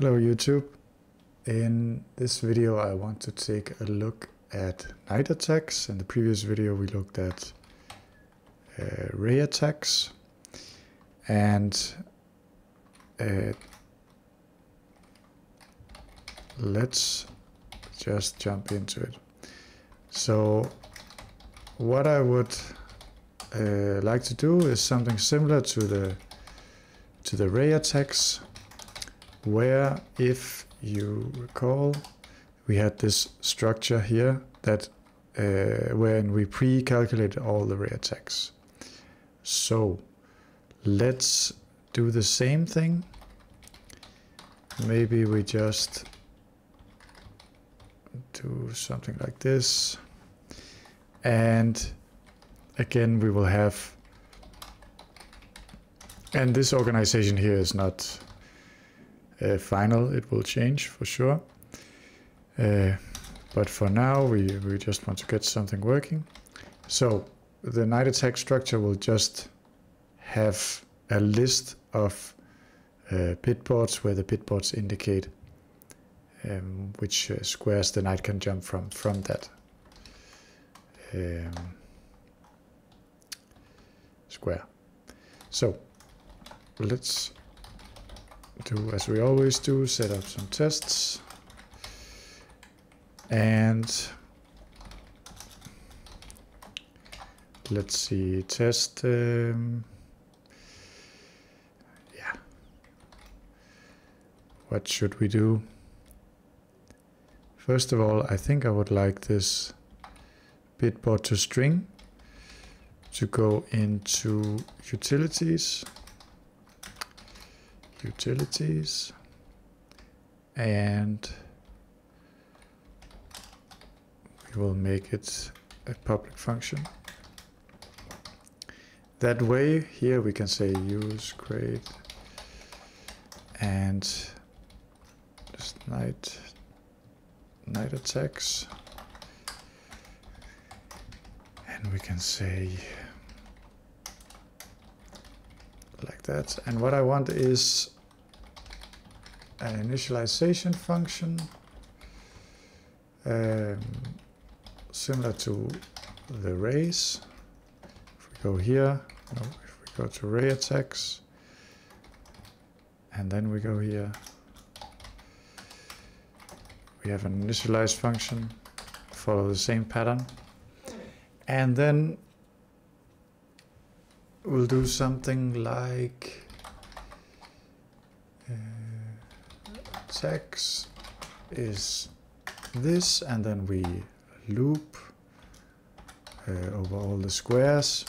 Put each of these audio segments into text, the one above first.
Hello YouTube. In this video I want to take a look at knight attacks. In the previous video we looked at uh, ray attacks and uh, let's just jump into it. So what I would uh, like to do is something similar to the to the ray attacks where if you recall we had this structure here that uh, when we pre-calculated all the ray attacks. So let's do the same thing. Maybe we just do something like this. And again we will have and this organization here is not uh, final it will change for sure. Uh, but for now we, we just want to get something working. So the knight attack structure will just have a list of uh, boards where the bit boards indicate um, which uh, squares the knight can jump from from that. Um, square. So let's do as we always do, set up some tests. And let's see, test, um, yeah. What should we do? First of all, I think I would like this bitboard to string to go into utilities utilities and we will make it a public function. That way here we can say use crate and just knight knight attacks and we can say like that. And what I want is an initialization function um, similar to the rays. If we go here, no, if we go to ray attacks, and then we go here, we have an initialize function, follow the same pattern. And then we'll do something like uh, text is this and then we loop uh, over all the squares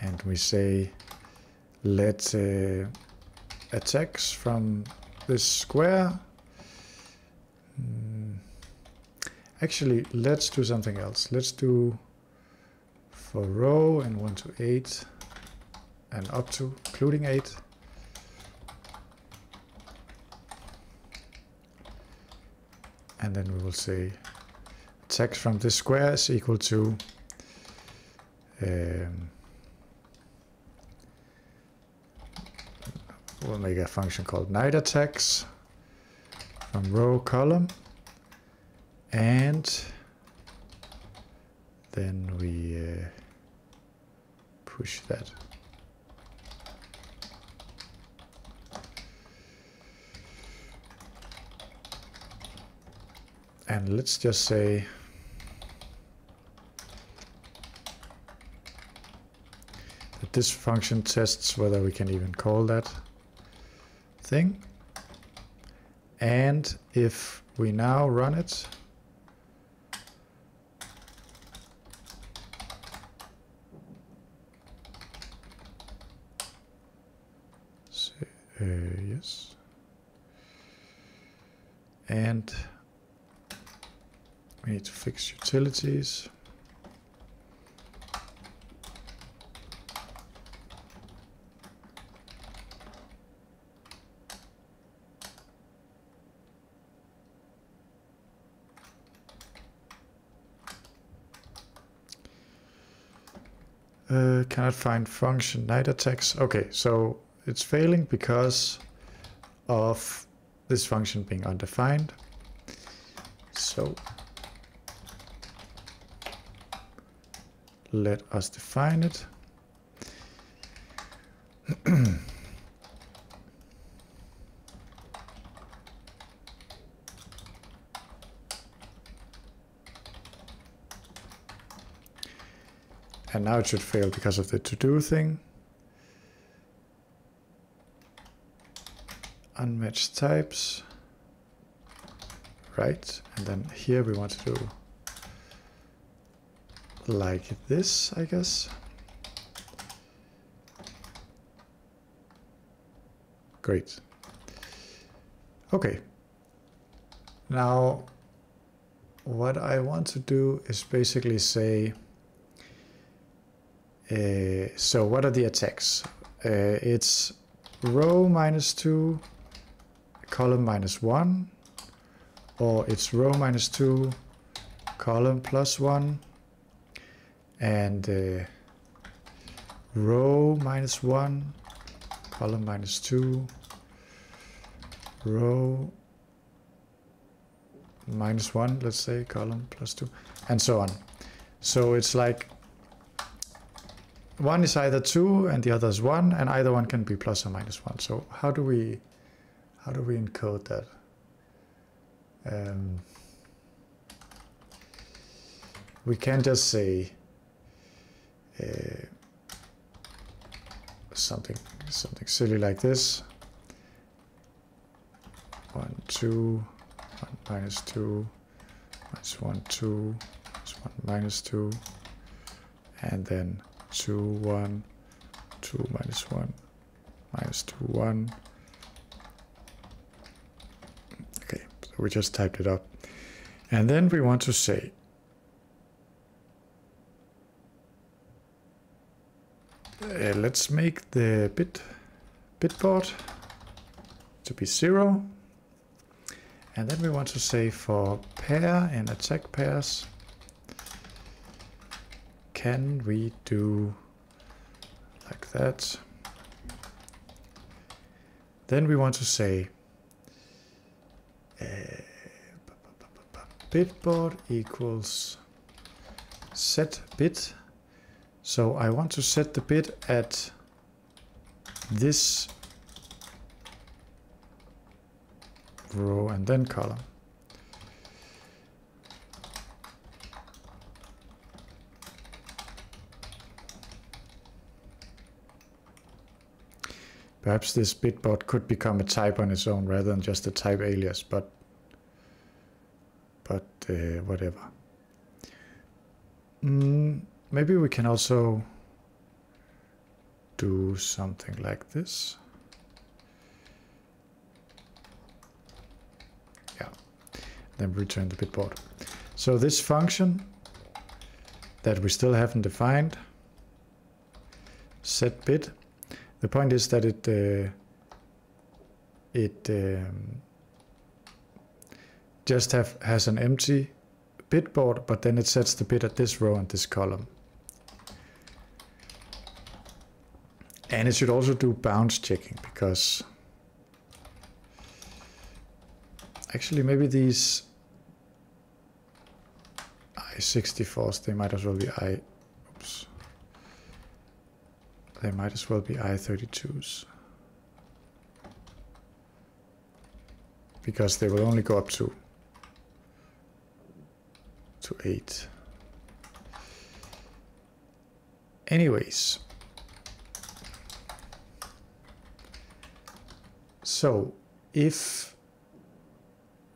and we say let uh, attacks from this square. Mm. actually let's do something else. Let's do for row and 1 to 8 and up to including 8 and then we will say text from this square is equal to um, we'll make a function called knight attacks from row column and then we uh, push that. And let's just say that this function tests whether we can even call that thing. And if we now run it, Uh, yes. And we need to fix utilities. Uh, cannot find function knight attacks. Okay, so it's failing because of this function being undefined. So let us define it. and now it should fail because of the to do thing. Unmatched types. Right, and then here we want to do like this, I guess. Great. Okay. Now, what I want to do is basically say, uh, so what are the attacks? Uh, it's row minus 2, column minus 1, or it's row minus 2, column plus 1, and uh, row minus 1, column minus 2, row minus 1, let's say, column plus 2, and so on. So it's like one is either 2 and the other is 1, and either one can be plus or minus 1. So how do we how do we encode that? Um, we can just say uh, something something silly like this. One, two, one minus two, minus one, two, minus one, minus two, and then two, one, two, minus one, minus two, one. Okay, so we just typed it up. And then we want to say uh, let's make the bit bitboard to be zero. And then we want to say for pair and attack pairs, can we do like that? Then we want to say uh, bitboard equals set bit so I want to set the bit at this row and then column. Perhaps this bitboard could become a type on its own rather than just a type alias, but but uh, whatever. Mm, Maybe we can also do something like this. Yeah, then return the bitboard. So this function that we still haven't defined, set bit, the point is that it uh, it um, just have has an empty bitboard, but then it sets the bit at this row and this column. And it should also do bounds checking because actually maybe these i64s, they might as well be i, oops, they might as well be i32s. Because they will only go up to, to 8. Anyways, So if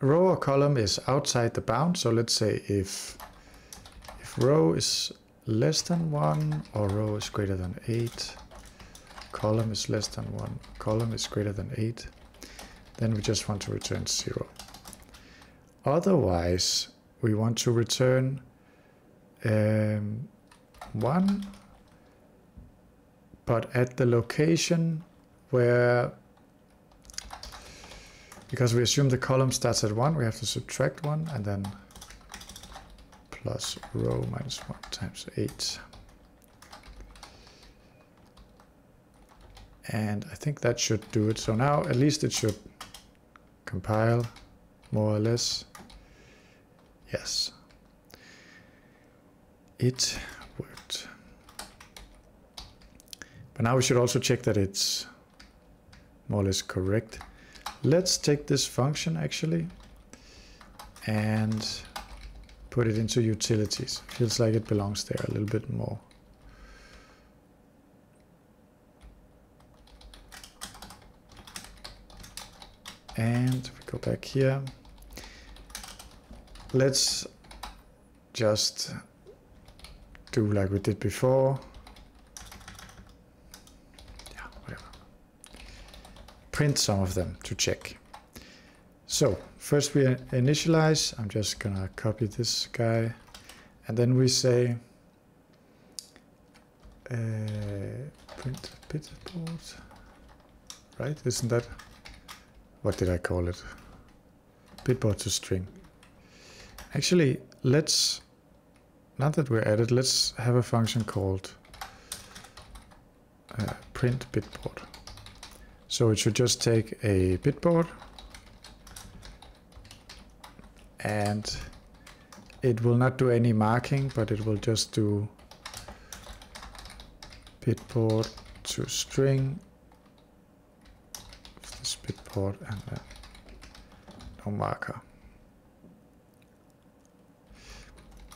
row or column is outside the bound, so let's say if if row is less than 1 or row is greater than 8, column is less than 1, column is greater than 8, then we just want to return 0. Otherwise, we want to return um, 1, but at the location where because we assume the column starts at 1, we have to subtract 1 and then plus row minus 1 times 8. And I think that should do it. So now at least it should compile more or less. Yes. It worked. But now we should also check that it's more or less correct. Let's take this function actually and put it into utilities. Feels like it belongs there a little bit more. And we go back here. Let's just do like we did before. Yeah, whatever. Print some of them to check. So first we initialize. I'm just gonna copy this guy. And then we say uh, print bitboard. Right? Isn't that what did I call it? Bitboard to string. Actually, let's now that we're at it, let's have a function called uh, print bitboard. So it should just take a bitboard and it will not do any marking, but it will just do bitboard to string this bitboard and uh, no marker.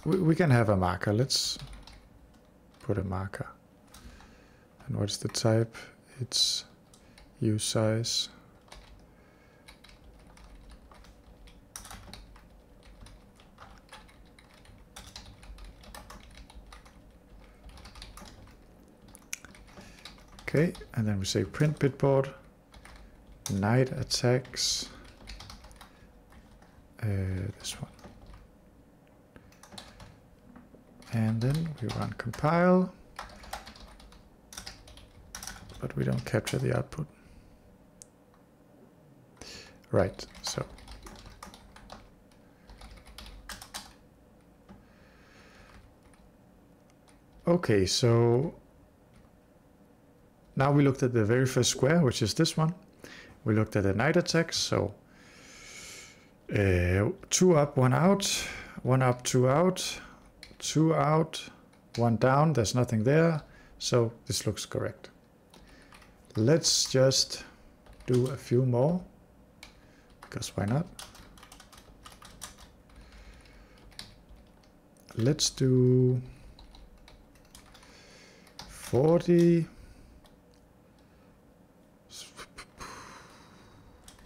We, we can have a marker. Let's put a marker. And what's the type? It's usize. Okay, and then we say print bitboard, knight attacks, uh, this one. And then we run compile, but we don't capture the output. Right, so. Okay, so now we looked at the very first square, which is this one. We looked at the knight attacks, so uh, two up, one out, one up, two out, two out, one down, there's nothing there, so this looks correct. Let's just do a few more, because why not? Let's do 40,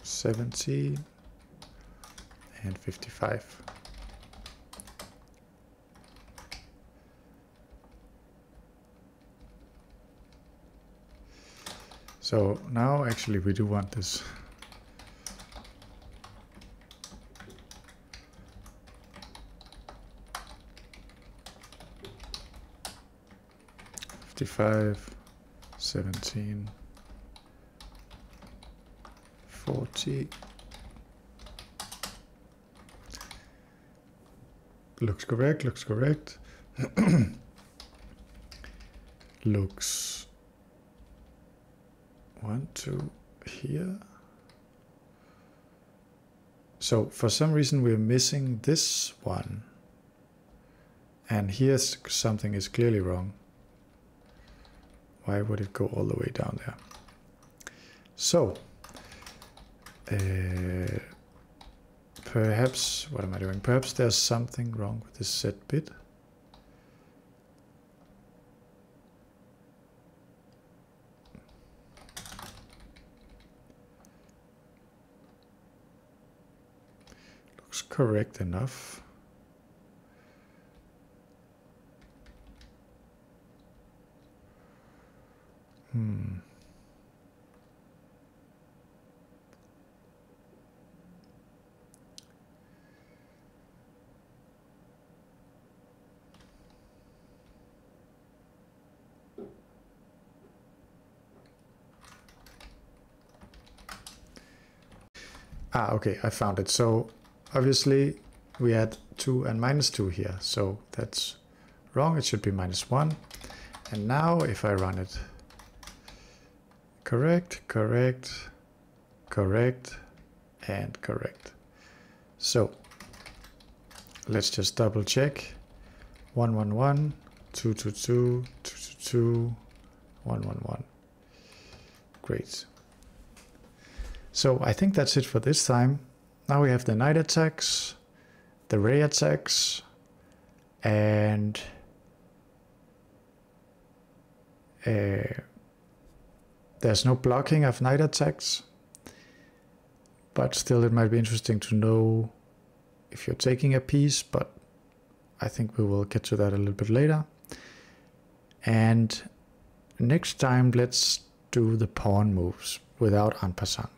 70 and 55. So now actually we do want this. Fifty-five, seventeen. 40. Looks correct, looks correct. looks one, two here. So for some reason we're missing this one. And here's something is clearly wrong. Why would it go all the way down there? So uh, perhaps, what am I doing? Perhaps there's something wrong with this set bit. Looks correct enough. Hmm. Ah, okay, I found it. So obviously we had 2 and minus 2 here. So that's wrong. It should be minus 1. And now if I run it, correct, correct, correct, and correct. So let's just double check. 111, 222, 222, 111. Great. So I think that's it for this time. Now we have the knight attacks, the ray attacks, and uh, there's no blocking of knight attacks, but still it might be interesting to know if you're taking a piece, but I think we will get to that a little bit later. And next time, let's do the pawn moves without en passant.